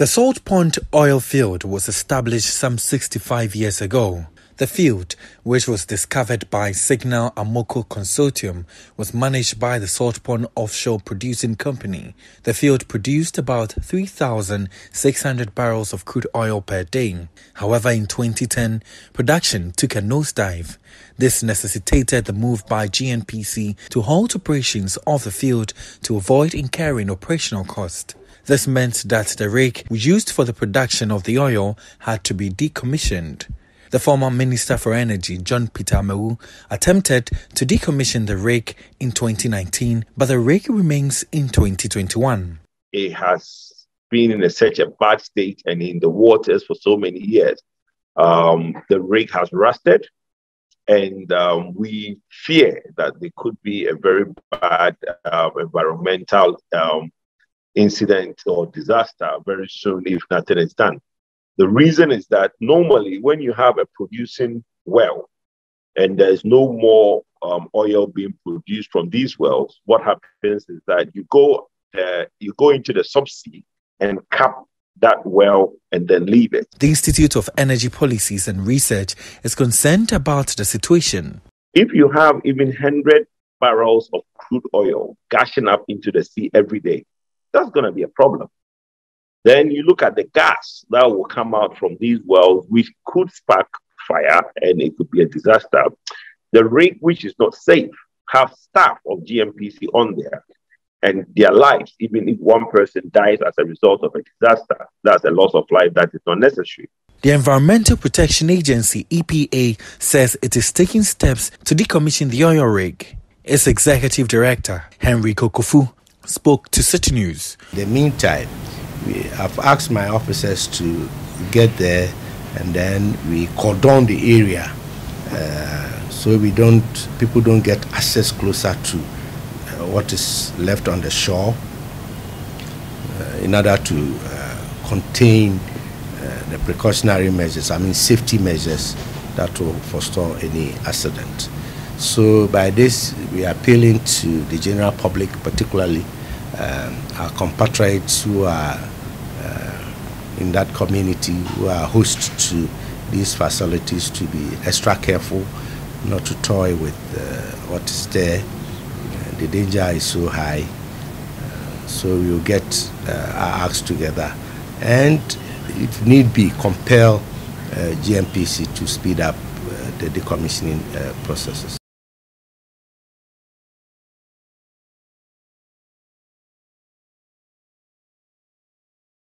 The Saltpond oil field was established some 65 years ago. The field, which was discovered by Signal Amoco Consortium, was managed by the Saltpond Offshore Producing Company. The field produced about 3,600 barrels of crude oil per day. However, in 2010, production took a nosedive. This necessitated the move by GNPC to halt operations of the field to avoid incurring operational cost. This meant that the rig used for the production of the oil had to be decommissioned. The former Minister for Energy, John Peter Amewu, attempted to decommission the rig in 2019, but the rig remains in 2021. It has been in a, such a bad state and in the waters for so many years. Um, the rig has rusted, and um, we fear that there could be a very bad uh, environmental um, incident or disaster very soon if nothing is done. The reason is that normally when you have a producing well and there's no more um, oil being produced from these wells, what happens is that you go uh, you go into the subsea and cap that well and then leave it. The Institute of Energy Policies and Research is concerned about the situation. If you have even 100 barrels of crude oil gushing up into the sea every day, that's going to be a problem. Then you look at the gas that will come out from these wells, which could spark fire and it could be a disaster. The rig, which is not safe, have staff of GNPC on there and their lives, even if one person dies as a result of a disaster, that's a loss of life that is not necessary. The Environmental Protection Agency, EPA, says it is taking steps to decommission the oil rig. Its executive director, Henry Kokofu, spoke to Citi News. In the meantime, we have asked my officers to get there and then we cordon the area uh, so we don't people don't get access closer to uh, what is left on the shore uh, in order to uh, contain uh, the precautionary measures i mean safety measures that will forestall any accident so by this we are appealing to the general public particularly um, our compatriots who are uh, in that community who are host to these facilities to be extra careful not to toy with uh, what is there. Uh, the danger is so high. Uh, so we'll get uh, our acts together and, if need be, compel uh, GNPC to speed up the decommissioning processes.